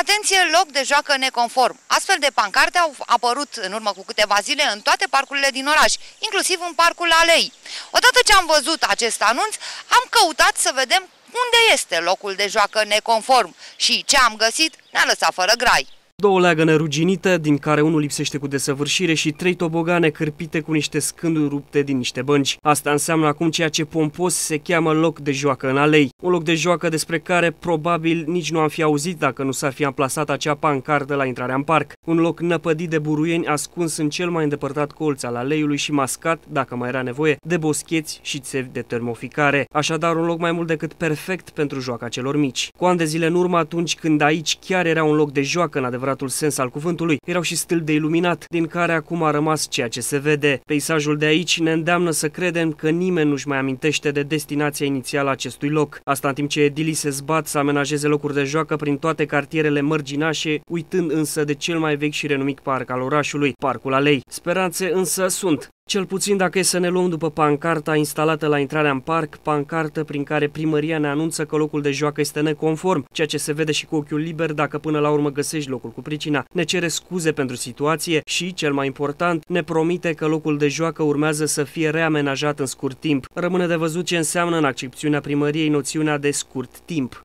Atenție, loc de joacă neconform. Astfel de pancarte au apărut în urmă cu câteva zile în toate parcurile din oraș, inclusiv în parcul Alei. Odată ce am văzut acest anunț, am căutat să vedem unde este locul de joacă neconform și ce am găsit ne-a lăsat fără grai. Două leagăne ruginite, din care unul lipsește cu desăvârșire și trei tobogane cârpite cu niște scânduri rupte din niște bănci. Asta înseamnă acum ceea ce pompos se cheamă loc de joacă în alei. Un loc de joacă despre care probabil nici nu am fi auzit dacă nu s-ar fi amplasat acea pancardă la intrarea în parc. Un loc năpădit de buruieni ascuns în cel mai îndepărtat colț al aleiului și mascat, dacă mai era nevoie, de boscheți și țevi de termoficare. Așadar un loc mai mult decât perfect pentru joaca celor mici. Cu ani de zile în urmă, atunci când aici chiar era un loc de joacă în adevărat adevăratul sens al cuvântului, erau și stâlpi de iluminat, din care acum a rămas ceea ce se vede. Peisajul de aici ne îndeamnă să credem că nimeni nu-și mai amintește de destinația inițială a acestui loc. Asta în timp ce edilii se zbat să amenajeze locuri de joacă prin toate cartierele mărginașe, uitând însă de cel mai vechi și renumit parc al orașului, Parcul Alei. Speranțe însă sunt. Cel puțin dacă e să ne luăm după pancarta instalată la intrarea în parc, pancartă prin care primăria ne anunță că locul de joacă este neconform, ceea ce se vede și cu ochiul liber dacă până la urmă găsești locul cu pricina, ne cere scuze pentru situație și, cel mai important, ne promite că locul de joacă urmează să fie reamenajat în scurt timp. Rămâne de văzut ce înseamnă în accepțiunea primăriei noțiunea de scurt timp.